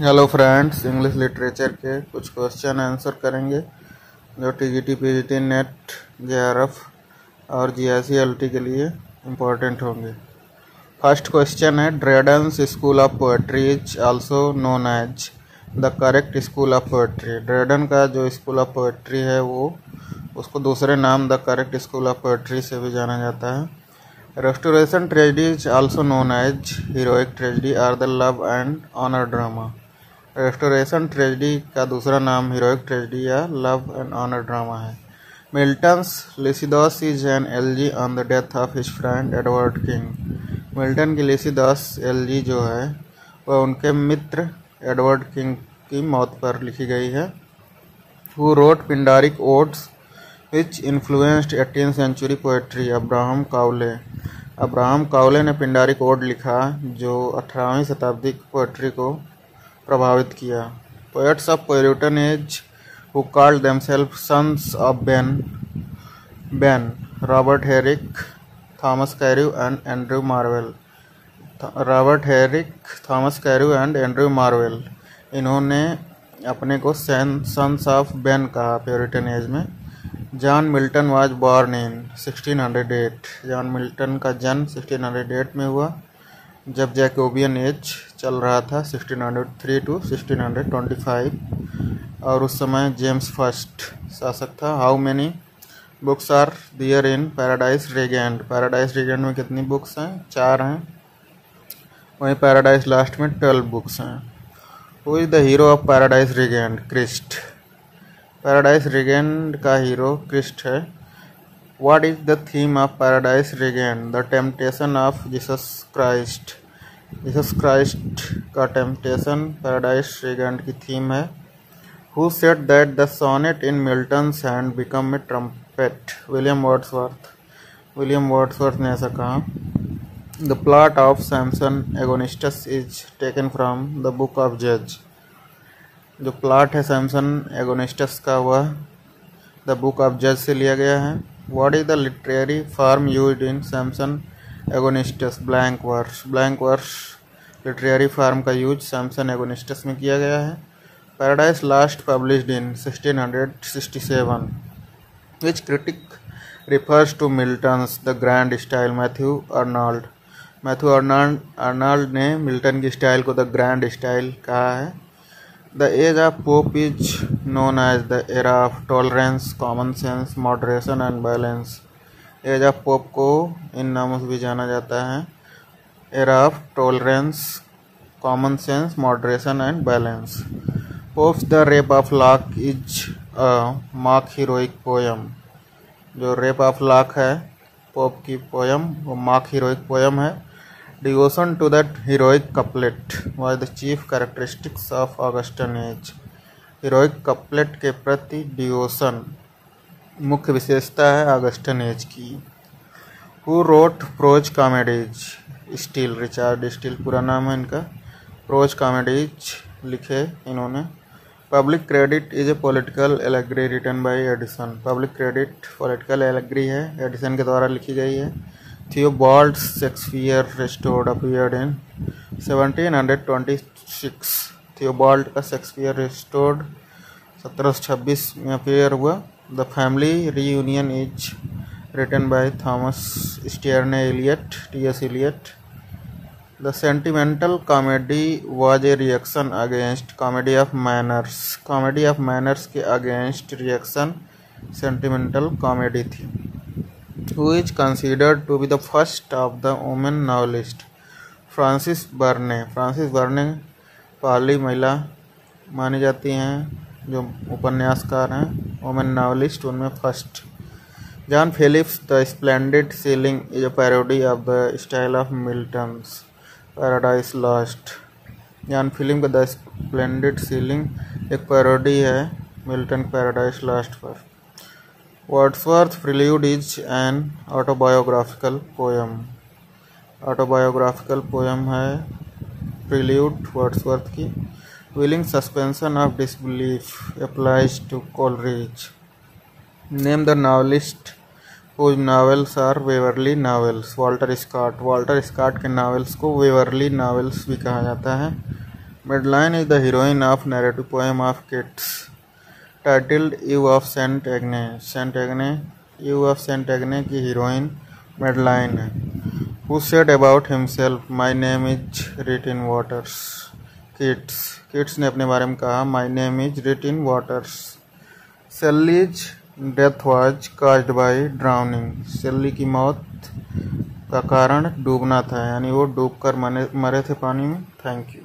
Hello friends English literature के कुछ question answer करेंगे, जो T G T P G T NET J R F और G आई C L T के लिए इम्पोर्टेंट होंगे। फ़र्स्ट क्वेश्चन है Dryden's school of poetry is also known as the correct school of poetry Dryden का जो school of poetry है वो, उसको दूसरे नाम the correct school of poetry से भी जाना जाता है। Restoration tragedy is also known as heroic tragedy or the love and honor drama. Restoration tragedy का दूसरा नाम हीरोइक ट्रेजडी या लव एंड ऑनर ड्रामा है। Milton's Lycidas is an elegy on the death of his friend Edward King Milton की Lycidas L G है, वह उनके मित्र Edward king की मौत पर लिखी गई है। Who wrote Pindaric odes which influenced eighteen century poetry Abraham Cowley Abraham Cowley ने पिंडारिक कोड लिखा, जो अठारहवीं शताब्दी की पोएट्री को प्रभावित किया। Poets of Puritan age who called themselves sons of Ben Ben Robert Herrick Thomas Carew and Andrew Marvell Robert Herrick Thomas Carew and Andrew Marvell इन्होंने अपने को सन्स ऑफ़ बेन कहा प्योरिटन एज में। John Milton was born in 1608 John Milton का जन्म 1608 में हुआ, जब जैकोबियन एज चल रहा था 1603 टू 1625 और उस समय जेम्स फ़र्स्ट शासक था। How many books are there in Paradise Regained Paradise Regained में कितनी बुक्स हैं? चार हैं। वहीं पैराडाइज लास्ट में ट्वेल्व बुक्स हैं। Who is the hero of Paradise Regained Christ Paradise Regained का हीरो क्रिस्ट है। What is the theme of Paradise Regained the temptation of Jesus Christ Jesus Christ का temptation Paradise Regained की theme है। Who said that the sonnet in Milton's hand become a trumpet William Wordsworth William Wordsworth ने ऐसा कहा the plot of Samson Agonistes is taken from the book of जज जो plot है सैमसन एगोनिस्टस का, वह द बुक ऑफ़ जज से लिया गया है। What is the literary form use in Samson Agonistes blank verse blank verse literary form का यूज़ सैमसन एगोनिस्टस में किया गया है। Paradise Lost published in 1667 which critic refers to Milton's the grand style Matthew Arnold Matthew Arnold Arnold ने Milton की style को the grand style कहा है। The age of Pope is known as the era of tolerance, common sense, moderation and balance. Age of Pope को इन नामों से भी जाना जाता है। Era of tolerance, common sense, moderation and balance. Pope's the rape of lock is a mock heroic poem. जो rape of lock है, पोप की पोयम, वो मार्क हीरोइक पोयम है। Devotion to that heroic couplet was the chief characteristics of Augustan age. Heroic couplet के प्रति devotion मुख्य विशेषता है अगस्टन एज की। Who wrote prose comedies Steele Richard Steele पूरा नाम है इनका। प्रोज कॉमेडीज लिखे इन्होंने। Public credit is a political allegory written by Addison public credit political allegory है। एडिसन के द्वारा लिखी गई है। Theobald Shakespeare restored appeared in 1726 थियोबाल्ट का शेक्सपियर रिस्टोर्ड 1726 में अपेयर हुआ। The family reunion is written by Thomas Stearns Eliot T S Eliot the sentimental comedy was a reaction against comedy of manners comedy of manners के against reaction sentimental comedy थी is considered to be the first of the women novelist? Frances Burney Frances Burney पहली महिला मानी जाती हैं, जो उपन्यासकार हैं। वुमेन नावलिस्ट, उनमें first. John Philips, the splendid shilling is a parody of the style of Milton's, Paradise Lost. John Philips का द स्प्लेंडेड सीलिंग, एक पैरोडी है, मिल्टन पैराडाइज लॉस्ट पर। Wordsworth Prelude is an autobiographical poem. Autobiographical poem है prelude Wordsworth की। Willing suspension of disbelief applies to Coleridge name the novelist whose novels are Waverley novels Walter Scott Walter Scott के novels को Waverley novels भी कहा जाता है Madeline is the heroine of narrative poem of Keats titled Eve of Saint Agnes. Saint Agnes, Eve of Saint Agnes की heroine Madeline है Who said about himself, My name is writ in waters. Keats Keats ने अपने बारे में कहा my name is writ in waters Shelley's death was caused by drowning Shelley की मौत का कारण डूबना था, यानी वो डूब कर मरे थे पानी में. Thank you